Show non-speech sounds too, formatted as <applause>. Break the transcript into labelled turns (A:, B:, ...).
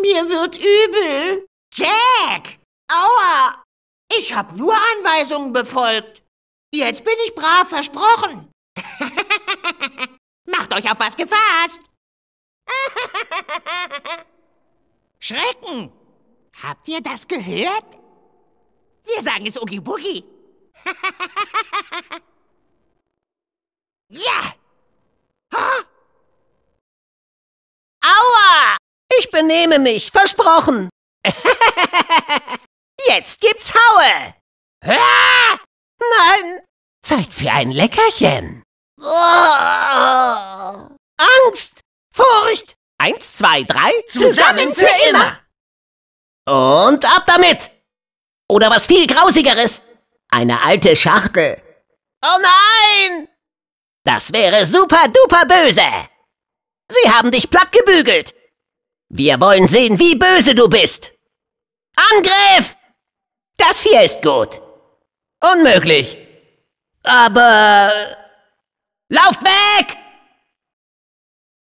A: Mir wird übel. Jack! Aua! Ich hab nur Anweisungen befolgt. Jetzt bin ich brav, versprochen. <laughs> Macht euch auf was gefasst. <laughs> Schrecken! Habt ihr das gehört? Wir sagen es Oogie Boogie. <laughs> ja! Ha?
B: Aua! Ich benehme mich, versprochen. <laughs> Jetzt gibt's Haue. Nein, Zeit für ein Leckerchen.
A: Oh!
B: Angst, Furcht. Eins, zwei, drei.
A: Zusammen für immer.
B: Und ab damit. Oder was viel Grausigeres. Eine alte Schachtel. Oh nein! Das wäre super duper böse. Sie haben dich platt gebügelt. Wir wollen sehen, wie böse du bist. Angriff! Das hier ist gut. Unmöglich. Aber... Lauft weg!